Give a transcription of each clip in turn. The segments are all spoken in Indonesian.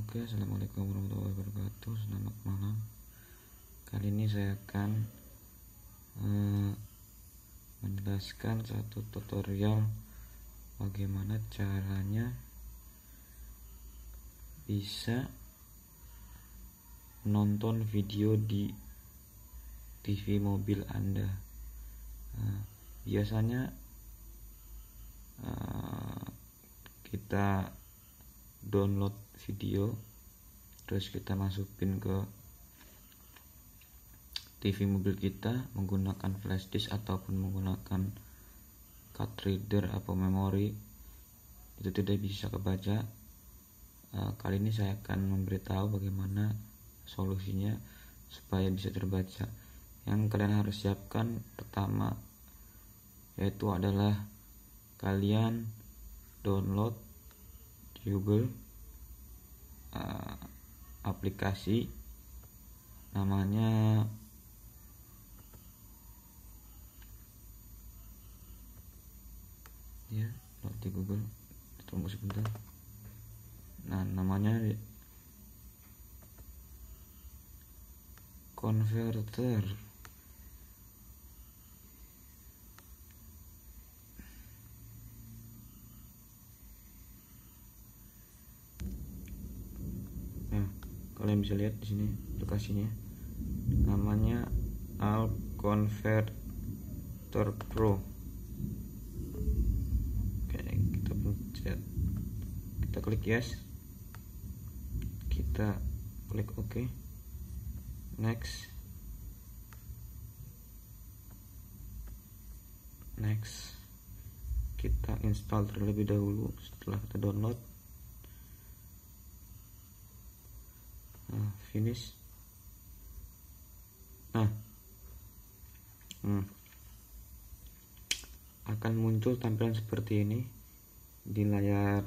Oke, assalamualaikum warahmatullahi wabarakatuh. Selamat malam. Kali ini saya akan eh, menjelaskan satu tutorial bagaimana caranya bisa menonton video di TV mobil Anda. Nah, biasanya eh, kita download video terus kita masukin ke TV mobil kita menggunakan flash disk ataupun menggunakan card reader atau memori itu tidak bisa kebaca. Uh, kali ini saya akan memberitahu bagaimana solusinya supaya bisa terbaca. Yang kalian harus siapkan pertama yaitu adalah kalian download Google uh, aplikasi namanya ya load di Google tunggu sebentar. Nah namanya converter kalian bisa lihat di sini aplikasinya namanya Al Converter Pro oke kita pencet kita klik yes. Kita klik OK. Next. Next. Kita install terlebih dahulu setelah kita download nah, finish. Nah. Hmm. akan muncul tampilan seperti ini di layar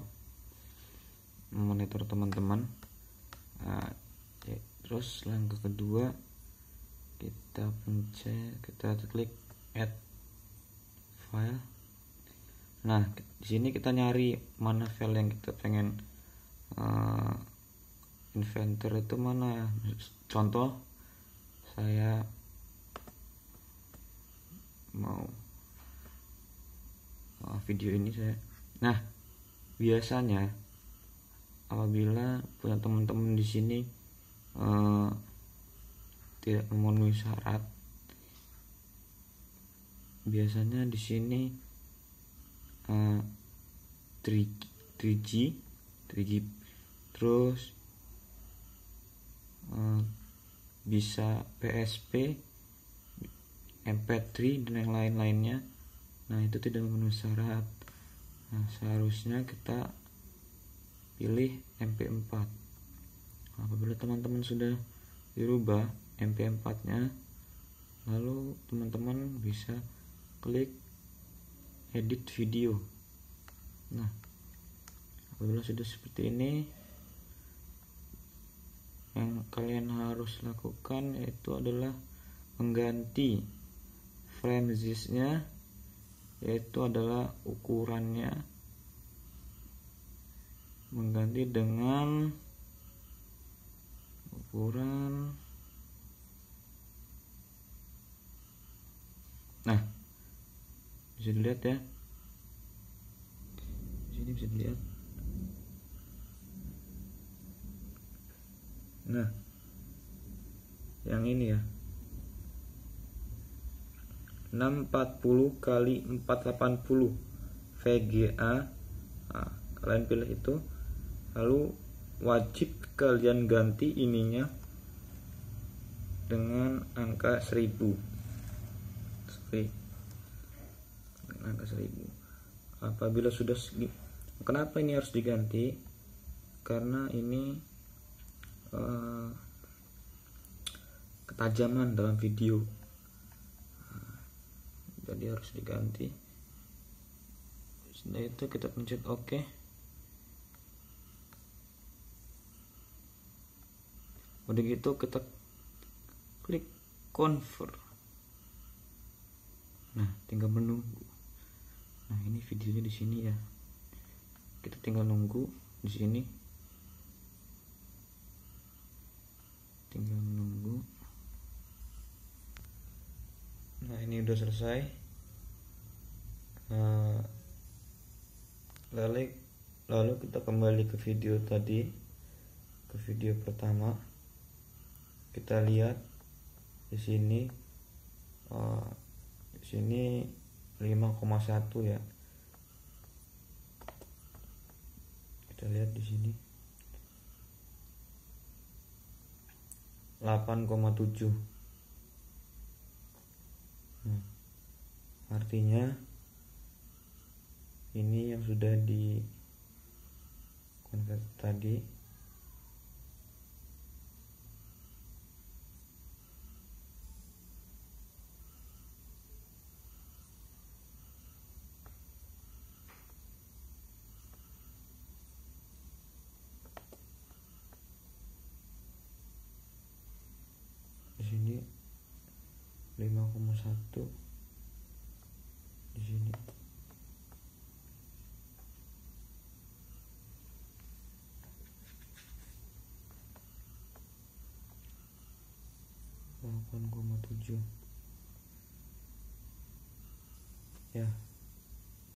monitor teman-teman. Nah, ya, terus langkah kedua kita pencet kita klik add file. Nah di sini kita nyari mana file yang kita pengen uh, inventor itu mana contoh saya mau video ini saya. Nah biasanya apabila punya teman-teman di sini uh, tidak memenuhi syarat biasanya di sini 3, 3G 3G terus Eh, bisa PSP MP3 dan yang lain-lainnya. Nah itu tidak memenuhi syarat. Nah seharusnya kita pilih MP4 apabila teman-teman sudah dirubah MP4 nya lalu teman-teman bisa klik edit video. Nah apabila sudah seperti ini yang kalian harus lakukan yaitu adalah mengganti frame nya yaitu adalah ukurannya. Mengganti dengan ukuran. Nah bisa dilihat ya. Sini bisa dilihat nah yang ini ya. 640 kali 480 VGA nah, kalian pilih itu. Lalu wajib kalian ganti ininya dengan angka 1000 Sorry. angka 1000 apabila sudah kenapa ini harus diganti? Karena ini uh, ketajaman dalam video. Uh, jadi harus diganti. Setelah itu kita pencet OK. Udah gitu kita klik convert. Nah tinggal menunggu. Nah ini videonya di sini ya. Kita tinggal nunggu di sini tinggal menunggu. Nah ini udah selesai. Uh, lalu lalu kita kembali ke video tadi ke video pertama. Kita lihat di sini uh, di sini 5,1 ya. Kita lihat di sini 8,7 nah, artinya ini yang sudah di tadi di sini 5,1 di sini. delapan koma tujuh. Ya